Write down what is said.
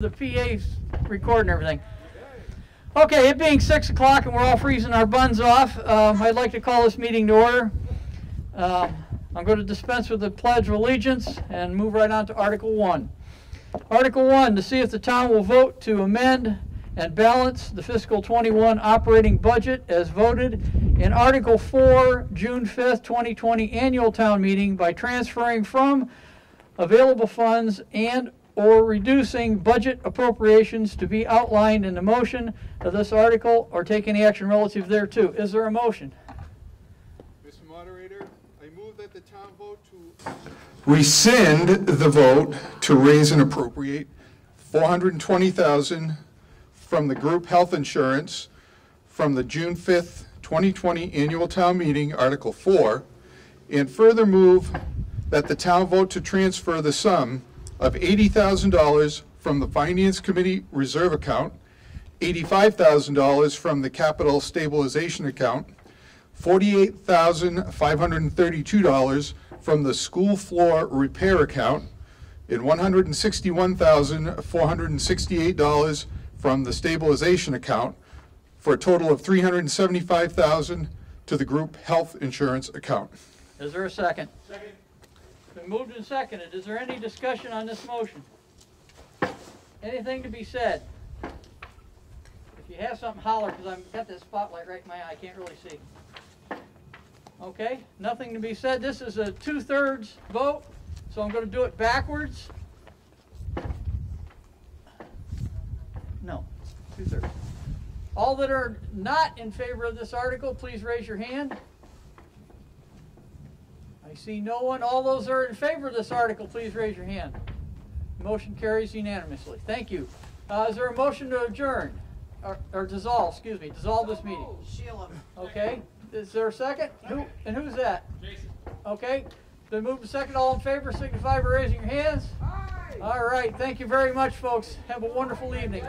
the PA's recording everything. Okay, it being six o'clock and we're all freezing our buns off, um, I'd like to call this meeting to order. Um, I'm going to dispense with the Pledge of Allegiance and move right on to Article One. Article One, to see if the town will vote to amend and balance the fiscal twenty-one operating budget as voted in Article Four, June fifth, twenty twenty annual town meeting by transferring from available funds and or reducing budget appropriations to be outlined in the motion of this article or take any action relative thereto. Is there a motion? Mr. Moderator, I move that the town vote to rescind the vote to raise and appropriate 420000 from the group health insurance from the June 5th, 2020 annual town meeting, Article 4, and further move that the town vote to transfer the sum of $80,000 from the Finance Committee Reserve Account, $85,000 from the Capital Stabilization Account, $48,532 from the School Floor Repair Account, and $161,468 from the Stabilization Account, for a total of 375,000 to the Group Health Insurance Account. Is there a second? Second. Been moved and seconded. Is there any discussion on this motion? Anything to be said? If you have something, holler, because I've got this spotlight right in my eye. I can't really see. Okay, nothing to be said. This is a two-thirds vote, so I'm going to do it backwards. No, two-thirds. All that are not in favor of this article, please raise your hand. I see no one. All those that are in favor of this article, please raise your hand. Motion carries unanimously. Thank you. Uh, is there a motion to adjourn? Or, or dissolve, excuse me, dissolve this meeting? Sheila. Okay, is there a second? Who, and who's that? Jason. Okay, been moved to second. All in favor, signify by raising your hands. All right, thank you very much, folks. Have a wonderful evening.